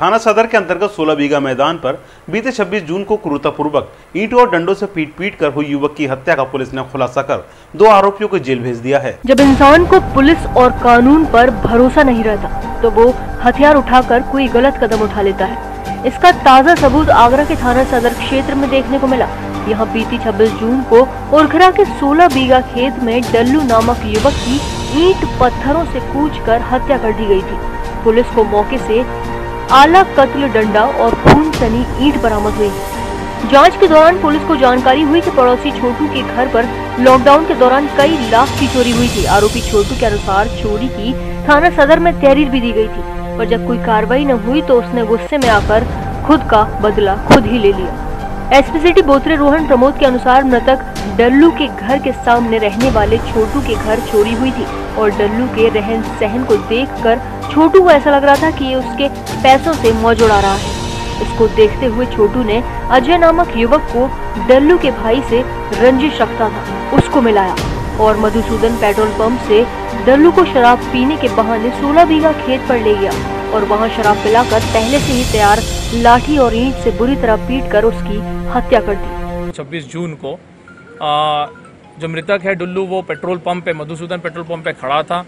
थाना सदर के अंतर्गत 16 बीघा मैदान पर बीते 26 जून को क्रूरतापूर्वक ईंटों और डंडों से पीट पीट कर हुई युवक की हत्या का पुलिस ने खुलासा कर दो आरोपियों को जेल भेज दिया है। जब इंसान को पुलिस और कानून पर भरोसा नहीं रहता तो वो हथियार उठाकर कोई गलत कदम उठा लेता है। इसका ताज़ा सबूत आगरा के थाना सदर क्षेत्र में देखने को मिला। यहाँ बीती 26 जून को ओरखरा के 16 बीघा खेत में डल्लू नामक युवक की ईंट पत्थरों से कूच कर हत्या कर दी गई थी। पुलिस को मौके से आला कत्ल डंडा और खून सनी ईट बरामद हुई जाँच के दौरान पुलिस को जानकारी हुई कि पड़ोसी छोटू के घर पर लॉकडाउन के दौरान कई लाख की चोरी हुई थी। आरोपी छोटू के अनुसार चोरी की थाना सदर में तहरीर भी दी गई थी, पर जब कोई कार्रवाई न हुई तो उसने गुस्से में आकर खुद का बदला खुद ही ले लिया। एसपी सिटी बोतरे रोहन प्रमोद के अनुसार मृतक डल्लू के घर के सामने रहने वाले छोटू के घर चोरी हुई थी और डल्लू के रहन सहन को देखकर छोटू को ऐसा लग रहा था कि ये उसके पैसों से मौज उड़ा रहा है। इसको देखते हुए छोटू ने अजय नामक युवक को डल्लू के भाई से रंजिश रखता था, उसको मिलाया और मधुसूदन पेट्रोल पंप से डल्लू को शराब पीने के बहाने 16 बीघा खेत पर ले गया। और वहाँ शराब पिलाकर पहले से ही तैयार लाठी और ईंट से बुरी तरह पीट कर उसकी हत्या कर दी। 26 जून को आ, जो मृतक है डुल्लू वो पेट्रोल पंप पे मधुसूदन पेट्रोल पंप पे खड़ा था।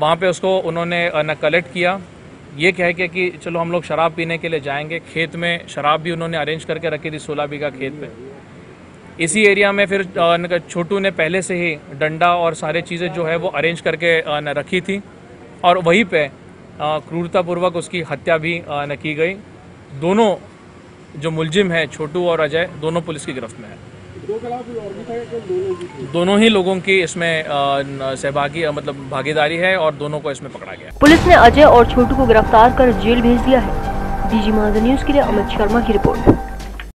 वहाँ पे उसको उन्होंने न कलेक्ट किया। ये कह के कि चलो हम लोग शराब पीने के लिए जाएँगे। खेत में शराब भी उन्होंने अरेंज करके रखी थी सोलह बीघा खेत पे। इसी एरिया में फिर छोटू ने पहले से ही डंडा और सारे चीज़ें जो है वो अरेंज करके रखी थी। और वहीं पे क्रूरतापूर्वक उसकी हत्या भी न की गई। दोनों जो मुलजिम है, छोटू और अजय, दोनों पुलिस की गिरफ्त में है। दोनों ही लोगों की इसमें सहभागी मतलब भागीदारी है और दोनों को इसमें पकड़ा गया पुलिस ने अजय और छोटू को गिरफ़्तार कर जेल भेज दिया है। डीजी महाजन न्यूज़ के लिए अमित शर्मा की रिपोर्ट।